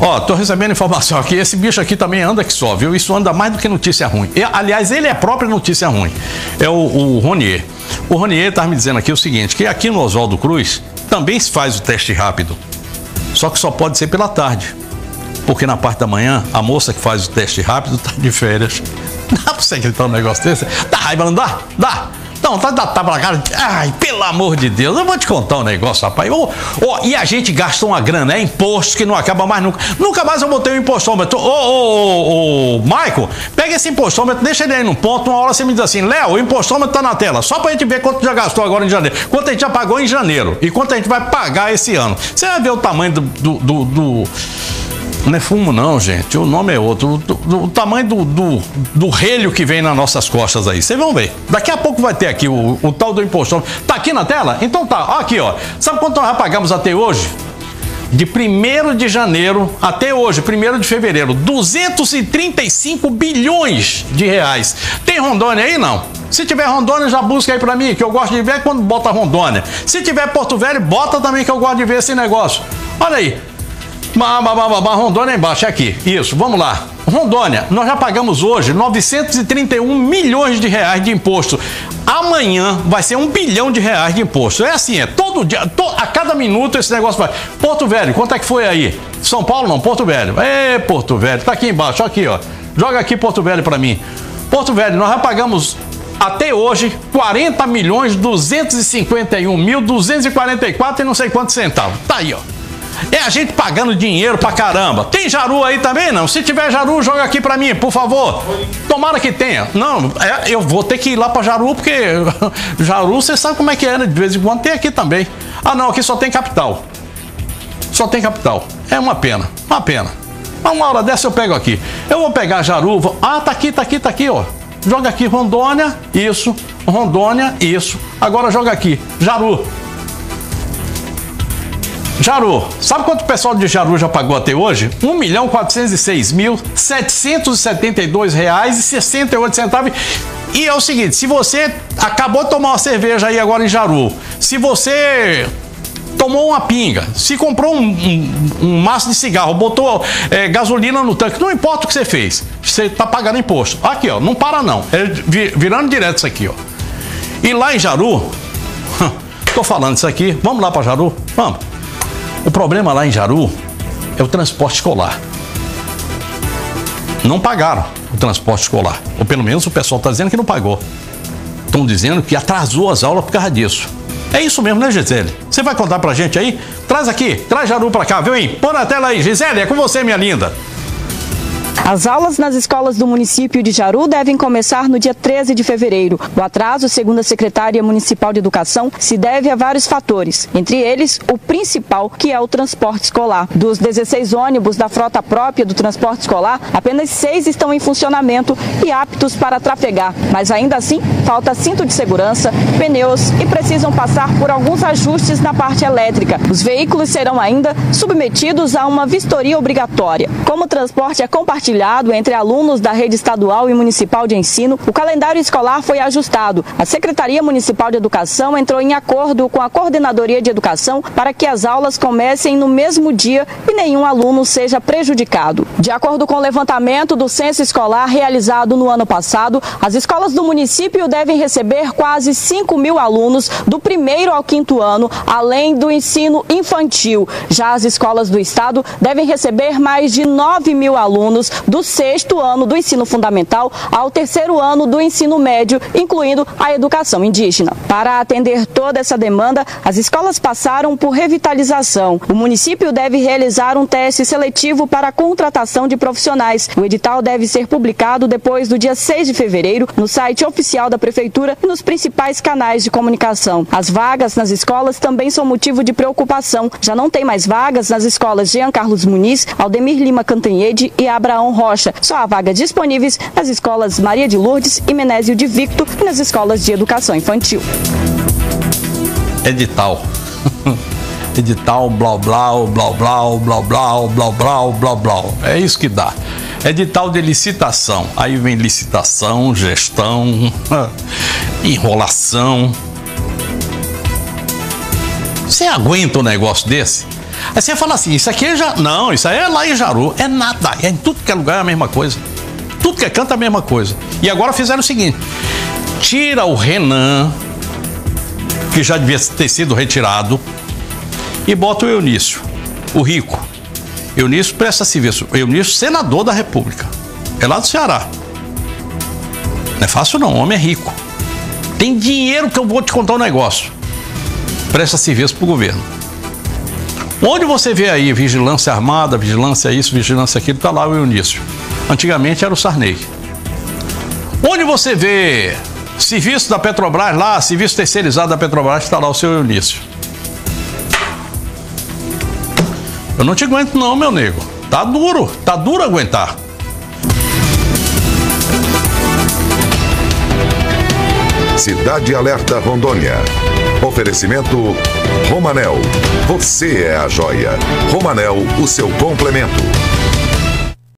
Ó, tô recebendo informação aqui, esse bicho aqui também anda que só, viu? Isso anda mais do que notícia ruim. E, aliás, ele é a própria notícia ruim. É o, o Ronier. O Ronier tá me dizendo aqui o seguinte, que aqui no Oswaldo Cruz também se faz o teste rápido. Só que só pode ser pela tarde. Porque na parte da manhã, a moça que faz o teste rápido tá de férias. Dá pra você acreditar um negócio desse? Dá raiva, não dá? Dá. Não, tá, tá, tá pra cara. Ai, pelo amor de Deus, eu vou te contar um negócio, rapaz. Oh, oh, e a gente gasta uma grana, é imposto que não acaba mais nunca. Nunca mais eu botei um impostômetro. Ô, ô, ô, Michael, pega esse impostômetro, deixa ele aí no ponto. Uma hora você me diz assim, Léo, o impostômetro tá na tela. Só pra gente ver quanto já gastou agora em janeiro. Quanto a gente já pagou em janeiro. E quanto a gente vai pagar esse ano. Você vai ver o tamanho do, do, do, do não é fumo, não, gente. O nome é outro. O, o tamanho do, do, do, relho que vem nas nossas costas aí. Vocês vão ver. Daqui a pouco vai ter aqui o, o tal do imposto. Tá aqui na tela? Então tá. Aqui, ó. Sabe quanto nós pagamos até hoje? De 1 de janeiro até hoje, 1 de fevereiro, 235 bilhões de reais. Tem Rondônia aí? Não. Se tiver Rondônia, já busca aí pra mim, que eu gosto de ver quando bota Rondônia. Se tiver Porto Velho, bota também que eu gosto de ver esse negócio. Olha aí, Rondônia é embaixo, é aqui. Isso, vamos lá. Rondônia, nós já pagamos hoje 931 milhões de reais de imposto. Amanhã vai ser um bilhão de reais de imposto. É assim, é todo dia, to, a cada minuto esse negócio vai. Porto Velho, quanto é que foi aí? São Paulo não, Porto Velho. É, Porto Velho, tá aqui embaixo, aqui, ó. Joga aqui Porto Velho para mim. Porto Velho, nós já pagamos até hoje 40 milhões 251 mil 244 e não sei quantos centavos. Tá aí, ó. É a gente pagando dinheiro pra caramba. Tem Jaru aí também? Não. Se tiver Jaru, joga aqui pra mim, por favor. Tomara que tenha. Não, é, eu vou ter que ir lá pra Jaru, porque Jaru, você sabe como é que é, né? De vez em quando tem aqui também. Ah, não, aqui só tem capital. Só tem capital. É uma pena, uma pena. Mas uma hora dessa eu pego aqui. Eu vou pegar Jaru. Vou... Ah, tá aqui, tá aqui, tá aqui, ó. Joga aqui Rondônia, isso. Rondônia, isso. Agora joga aqui, Jaru. Jaru, sabe quanto o pessoal de Jaru já pagou até hoje? R$ 1 milhão 406 mil 772 reais e 68 centavos. E é o seguinte, se você acabou de tomar uma cerveja aí agora em Jaru, se você tomou uma pinga, se comprou um, um, um maço de cigarro, botou é, gasolina no tanque, não importa o que você fez, você está pagando imposto. Aqui, ó, não para não. É virando direto isso aqui, ó. E lá em Jaru, tô falando isso aqui, vamos lá para Jaru? Vamos. O problema lá em Jaru é o transporte escolar. Não pagaram o transporte escolar. Ou pelo menos o pessoal está dizendo que não pagou. Estão dizendo que atrasou as aulas por causa disso. É isso mesmo, né, Gisele? Você vai contar pra gente aí? Traz aqui, traz Jaru pra cá, viu, hein? Põe na tela aí. Gisele, é com você, minha linda. As aulas nas escolas do município de Jaru devem começar no dia 13 de fevereiro. O atraso, segundo a secretária municipal de Educação, se deve a vários fatores, entre eles o principal, que é o transporte escolar. Dos 16 ônibus da frota própria do transporte escolar, apenas seis estão em funcionamento e aptos para trafegar, mas ainda assim falta cinto de segurança, pneus e precisam passar por alguns ajustes na parte elétrica. Os veículos serão ainda submetidos a uma vistoria obrigatória. Como o transporte é compartilhado, compartilhado entre alunos da rede estadual e municipal de ensino, o calendário escolar foi ajustado. A Secretaria Municipal de Educação entrou em acordo com a Coordenadoria de Educação para que as aulas comecem no mesmo dia e nenhum aluno seja prejudicado. De acordo com o levantamento do censo escolar realizado no ano passado, as escolas do município devem receber quase 5 mil alunos do primeiro ao quinto ano, além do ensino infantil. Já as escolas do estado devem receber mais de 9 mil alunos do sexto ano do ensino fundamental ao terceiro ano do ensino médio, incluindo a educação indígena. Para atender toda essa demanda, as escolas passaram por revitalização. O município deve realizar um teste seletivo para a contratação de profissionais. O edital deve ser publicado depois do dia 6 de fevereiro no site oficial da Prefeitura e nos principais canais de comunicação. As vagas nas escolas também são motivo de preocupação. Já não tem mais vagas nas escolas Jean Carlos Muniz, Aldemir Lima Cantanhede e Abraão Rocha. Só há vagas disponíveis nas escolas Maria de Lourdes e Menésio de Victo e nas escolas de educação infantil. Edital. Edital, blá blá, blá blá, blá blá, blá blá, blá blá. É isso que dá. Edital de licitação. Aí vem licitação, gestão, enrolação. Você aguenta um negócio desse? Aí você fala assim, isso aqui é já. Não, isso aí é lá em Jaru. É nada. É em tudo que é lugar é a mesma coisa. Tudo que é canto é a mesma coisa. E agora fizeram o seguinte: tira o Renan, que já devia ter sido retirado, e bota o Eunício, o rico. Eunício presta serviço. Eunício, senador da República. É lá do Ceará. Não é fácil não, o homem é rico. Tem dinheiro que eu vou te contar um negócio. Presta serviço para o governo. Onde você vê aí vigilância armada, vigilância isso, vigilância aquilo, está lá o Eunício. Antigamente era o Sarney. Onde você vê serviço da Petrobras lá, serviço terceirizado da Petrobras, está lá o seu Eunício. Eu não te aguento não, meu nego. Tá duro, tá duro aguentar. Cidade Alerta Rondônia. Oferecimento Romanel. Você é a joia. Romanel, o seu complemento.